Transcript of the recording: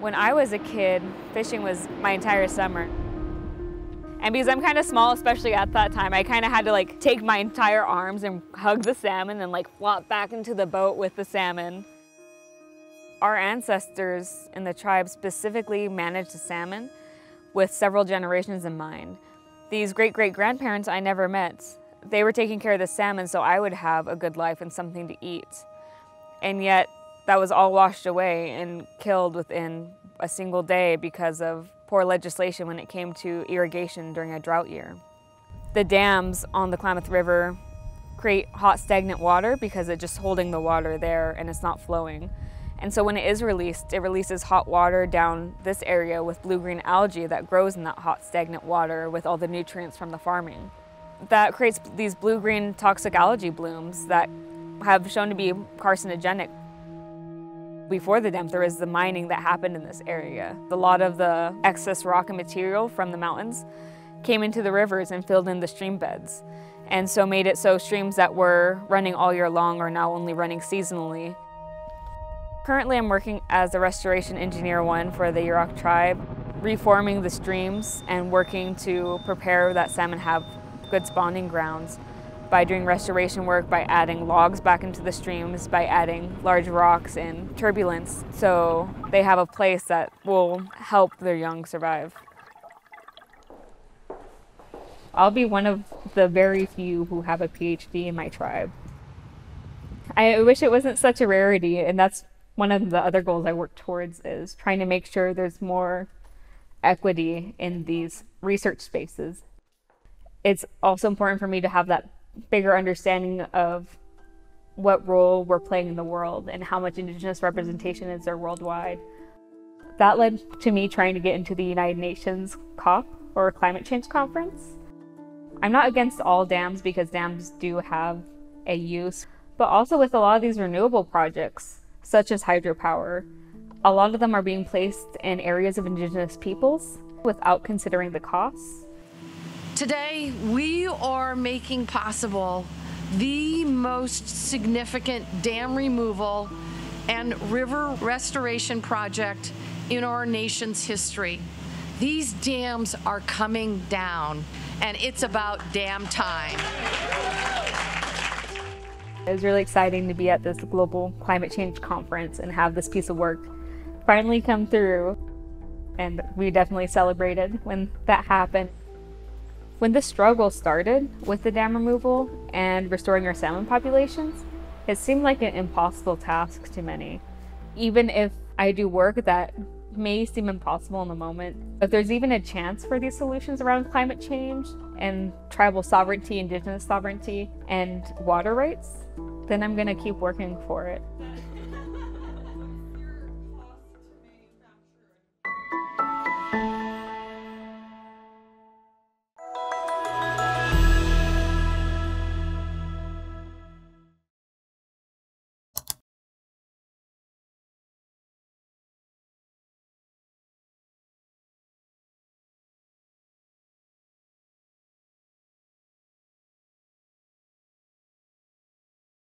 When I was a kid, fishing was my entire summer. And because I'm kind of small, especially at that time, I kind of had to like take my entire arms and hug the salmon and like flop back into the boat with the salmon. Our ancestors in the tribe specifically managed the salmon with several generations in mind. These great great grandparents I never met, they were taking care of the salmon so I would have a good life and something to eat. And yet that was all washed away and killed within a single day because of poor legislation when it came to irrigation during a drought year. The dams on the Klamath River create hot stagnant water because it's just holding the water there and it's not flowing. And so when it is released, it releases hot water down this area with blue-green algae that grows in that hot stagnant water with all the nutrients from the farming. That creates these blue-green toxic algae blooms that have shown to be carcinogenic. Before the dam, there was the mining that happened in this area. A lot of the excess rock and material from the mountains came into the rivers and filled in the stream beds, and so made it so streams that were running all year long are now only running seasonally. Currently, I'm working as a restoration engineer one for the Yurok tribe, reforming the streams and working to prepare that salmon have good spawning grounds by doing restoration work, by adding logs back into the streams, by adding large rocks and turbulence so they have a place that will help their young survive. I'll be one of the very few who have a PhD in my tribe. I wish it wasn't such a rarity, and that's one of the other goals I work towards is trying to make sure there's more equity in these research spaces. It's also important for me to have that bigger understanding of what role we're playing in the world and how much Indigenous representation is there worldwide. That led to me trying to get into the United Nations COP or Climate Change Conference. I'm not against all dams because dams do have a use, but also with a lot of these renewable projects, such as hydropower, a lot of them are being placed in areas of Indigenous peoples without considering the costs. Today, we are making possible the most significant dam removal and river restoration project in our nation's history. These dams are coming down, and it's about dam time. It was really exciting to be at this global climate change conference and have this piece of work finally come through. And we definitely celebrated when that happened. When the struggle started with the dam removal and restoring our salmon populations, it seemed like an impossible task to many. Even if I do work that may seem impossible in the moment, if there's even a chance for these solutions around climate change and tribal sovereignty, indigenous sovereignty, and water rights, then I'm gonna keep working for it.